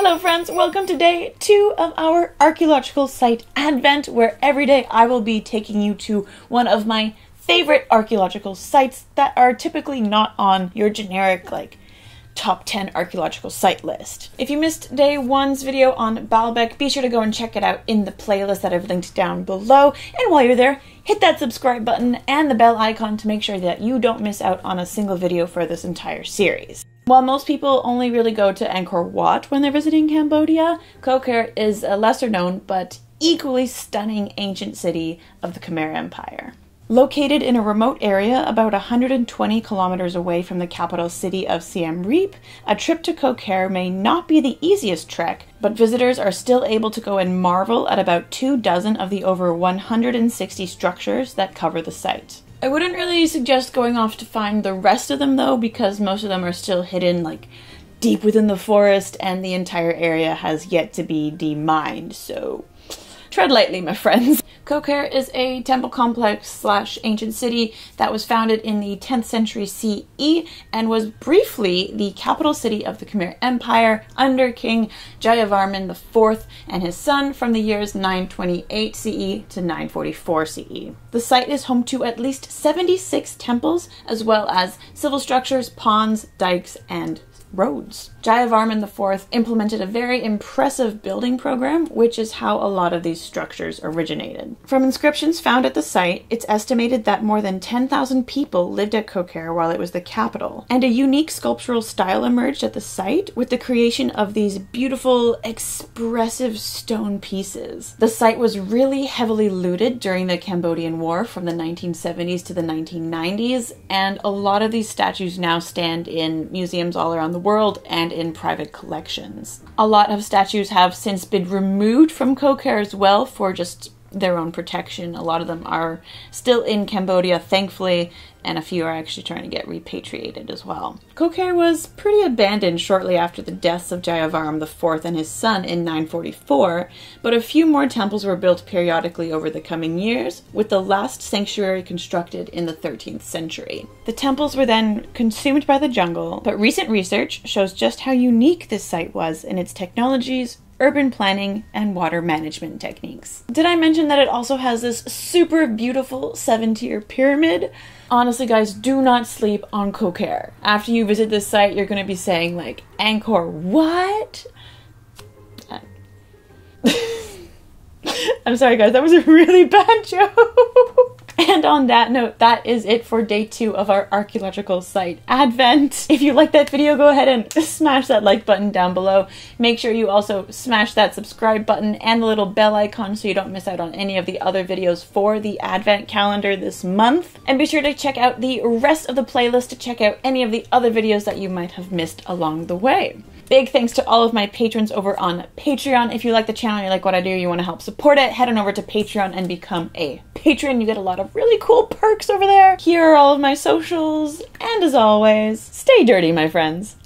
Hello, friends. Welcome to day two of our archaeological site advent, where every day I will be taking you to one of my favorite archaeological sites that are typically not on your generic, like, top 10 archaeological site list. If you missed day one's video on Baalbek, be sure to go and check it out in the playlist that I've linked down below. And while you're there, hit that subscribe button and the bell icon to make sure that you don't miss out on a single video for this entire series. While most people only really go to Angkor Wat when they're visiting Cambodia, Koh Ker is a lesser known but equally stunning ancient city of the Khmer Empire. Located in a remote area about 120 kilometers away from the capital city of Siem Reap, a trip to Koh Ker may not be the easiest trek, but visitors are still able to go and marvel at about two dozen of the over 160 structures that cover the site. I wouldn't really suggest going off to find the rest of them though, because most of them are still hidden like deep within the forest, and the entire area has yet to be demined, so tread lightly, my friends. Koh Ker is a temple complex slash ancient city that was founded in the 10th century CE and was briefly the capital city of the Khmer Empire under King Jayavarman IV and his son from the years 928 CE to 944 CE. The site is home to at least 76 temples as well as civil structures, ponds, dikes, and roads. Jayavarman IV implemented a very impressive building program, which is how a lot of these structures originated. From inscriptions found at the site, it's estimated that more than 10,000 people lived at Koh Ker while it was the capital, and a unique sculptural style emerged at the site with the creation of these beautiful, expressive stone pieces. The site was really heavily looted during the Cambodian War from the 1970s to the 1990s, and a lot of these statues now stand in museums all around the world and in private collections. A lot of statues have since been removed from Koh Ker as well for just their own protection. A lot of them are still in Cambodia, thankfully, and a few are actually trying to get repatriated as well. Ker was pretty abandoned shortly after the deaths of Jayavarman IV and his son in 944, but a few more temples were built periodically over the coming years, with the last sanctuary constructed in the 13th century. The temples were then consumed by the jungle, but recent research shows just how unique this site was in its technologies, urban planning, and water management techniques. Did I mention that it also has this super beautiful seven tier pyramid? Honestly, guys, do not sleep on Ker. After you visit this site, you're gonna be saying, like, Angkor, what? I'm sorry, guys, that was a really bad joke. And on that note, that is it for day two of our archaeological site advent. If you like that video, go ahead and smash that like button down below. Make sure you also smash that subscribe button and the little bell icon so you don't miss out on any of the other videos for the advent calendar this month. And be sure to check out the rest of the playlist to check out any of the other videos that you might have missed along the way. Big thanks to all of my patrons over on Patreon. If you like the channel, you like what I do, you want to help support it, head on over to Patreon and become a patron. You get a lot of really cool perks over there. Here are all of my socials. And as always, stay dirty, my friends.